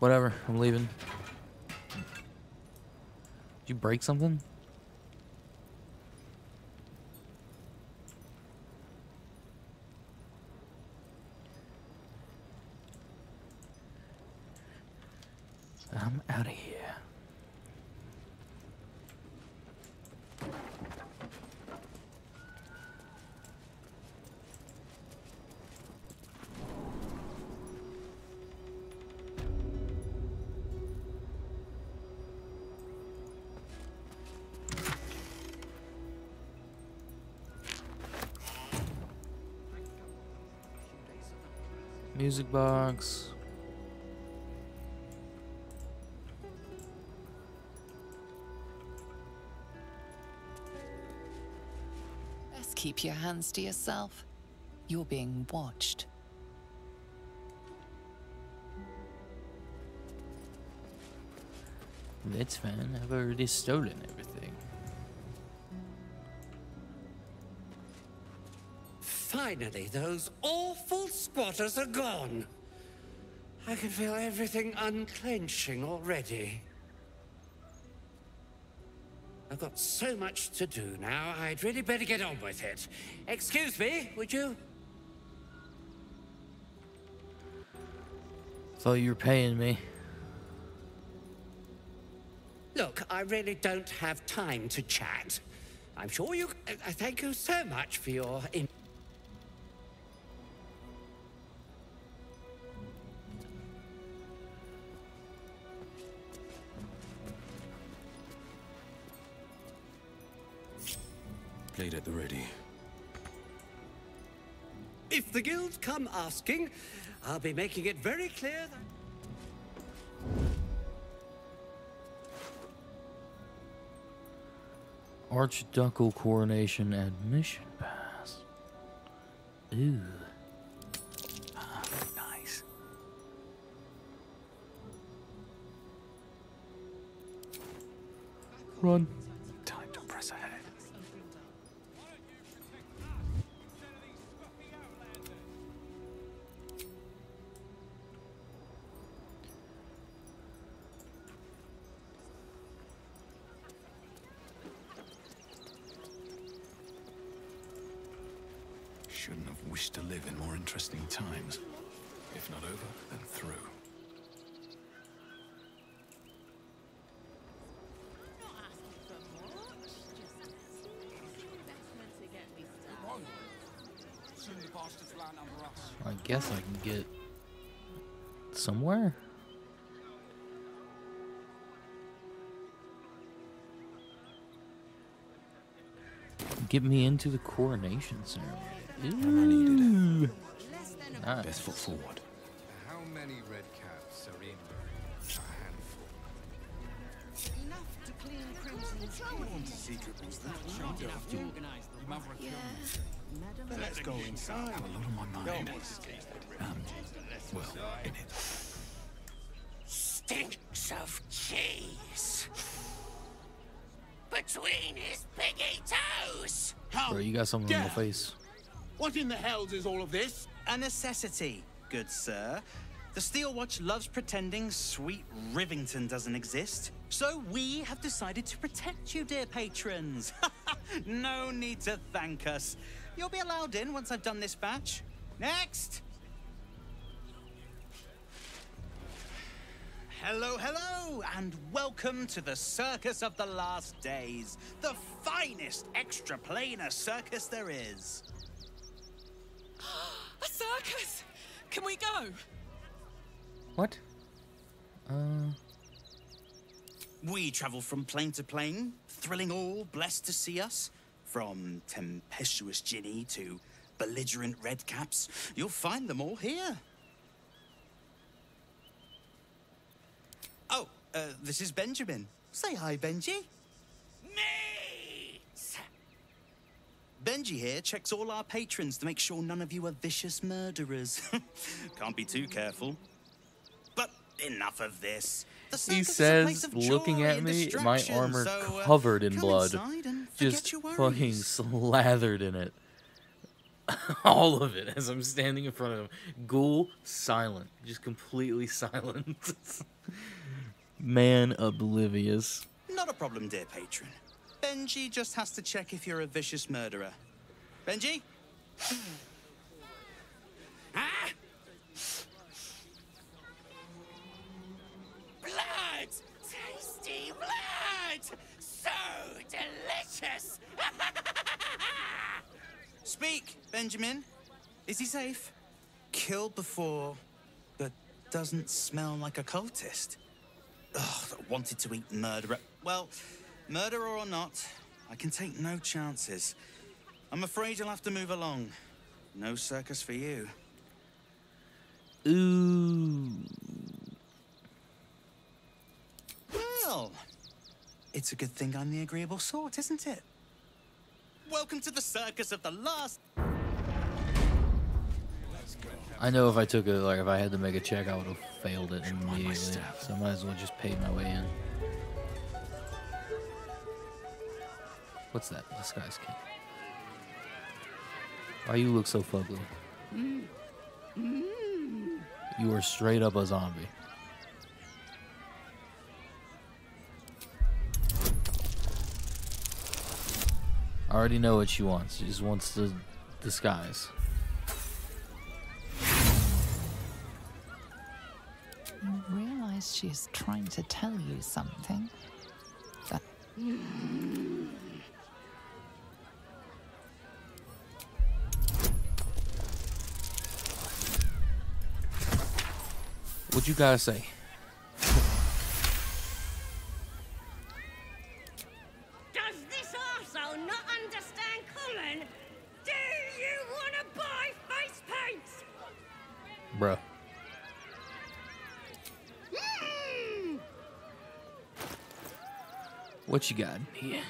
Whatever, I'm leaving. Did you break something? I'm out of here. Music box. Best keep your hands to yourself. You're being watched. That's fine. I've already stolen everything. Finally, those awful squatters are gone. I can feel everything unclenching already. I've got so much to do now, I'd really better get on with it. Excuse me, would you? Thought you were paying me. Look, I really don't have time to chat. I'm sure you... I thank you so much for your... Blade at the ready. if the guild come asking, I'll be making it very clear that... Archducal coronation admission pass. Ooh. Ah, nice. Run. Shouldn't have wished to live in more interesting times. If not over, then through. I guess I can get somewhere. Get me into the coronation ceremony. Ooh. Nice. Best foot forward. How many red caps are in a handful? Enough to clean Crimson's pawn. Secret was that? Let's go inside. Got a lot on my mind. Um, well, in it. Stinks of cheese. Between his piggy toes. How Bro, you got something on the face. What in the hells is all of this? A necessity, good sir. The Steel Watch loves pretending sweet Rivington doesn't exist. So we have decided to protect you, dear patrons. no need to thank us. You'll be allowed in once I've done this batch. Next! Hello, hello, and welcome to the Circus of the Last Days, the finest extra-planar circus there is. A circus! Can we go? What? Uh, We travel from plane to plane, thrilling all blessed to see us. From tempestuous djinni to belligerent redcaps, you'll find them all here. Oh, uh, this is Benjamin. Say hi, Benji. Me! Benji here checks all our patrons to make sure none of you are vicious murderers. Can't be too careful. But enough of this. He circus is a place says, of looking at me, my armor so, uh, covered in blood, inside and forget just fucking slathered in it. All of it as I'm standing in front of him. Ghoul silent. Just completely silent. Man oblivious. Not a problem, dear patron. Benji just has to check if you're a vicious murderer. Benji? Ah! Blood! Tasty blood! So delicious! Speak, Benjamin. Is he safe? Killed before, but doesn't smell like a cultist. Ugh, wanted to eat murderer. Well, murderer or not, I can take no chances. I'm afraid you'll have to move along. No circus for you. Ooh. Well, it's a good thing I'm the agreeable sort, isn't it? Welcome to the circus of the last. I know if I took a like if I had to make a check, I would have failed it immediately. So I might as well just pay my way in. What's that? Disguise kit. Why you look so fugly? You are straight up a zombie. I already know what she wants. She just wants to disguise. Realize she's trying to tell you something. What you gotta say? What you got here?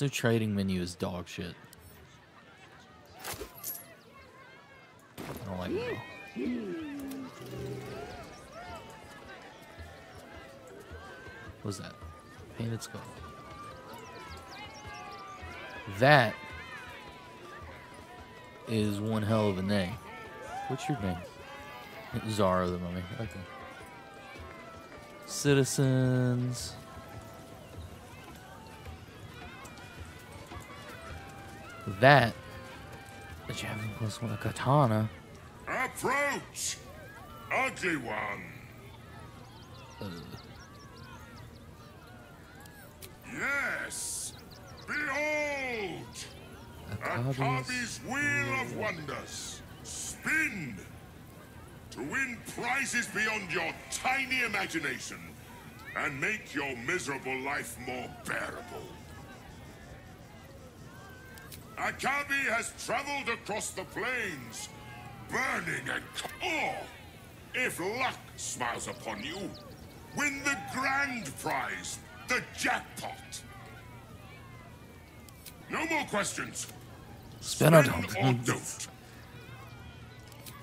So trading menu is dog shit. I don't like it at all. What's that? Painted skull. That is one hell of a name. What's your name? Zara the mummy. Okay. Citizens. That. The javelin plus one a katana. Approach! Ugly one! Uh, Yes! Behold! Akabi's Akabi's Wheel of Wonders! Spin! To win prizes beyond your tiny imagination and make your miserable life more bearable. Akabi has traveled across the plains, burning and... Oh! If luck smiles upon you, win the grand prize, the jackpot. No more questions. Spin or don't. or don't.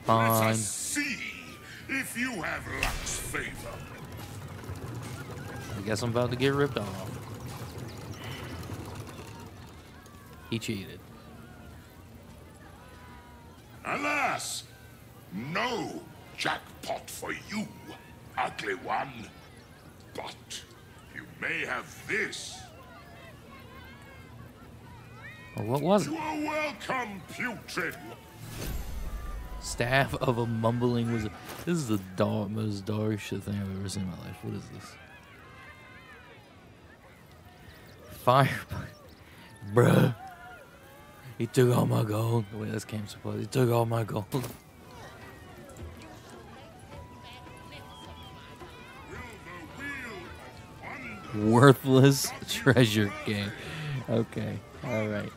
Let us see if you have luck's favor. I guess I'm about to get ripped off. He cheated. Alas, no jackpot for you, ugly one. But you may have this. Well, what was You it? are welcome, putrid. Staff of a mumbling wizard. This is the dog, most dog shit thing I've ever seen in my life. What is this? Fire. Bruh. He took all my gold. Wait, that's game supply. He took all my gold. The Worthless treasure game. Okay. Alright.